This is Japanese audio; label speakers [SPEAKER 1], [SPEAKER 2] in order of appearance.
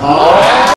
[SPEAKER 1] あ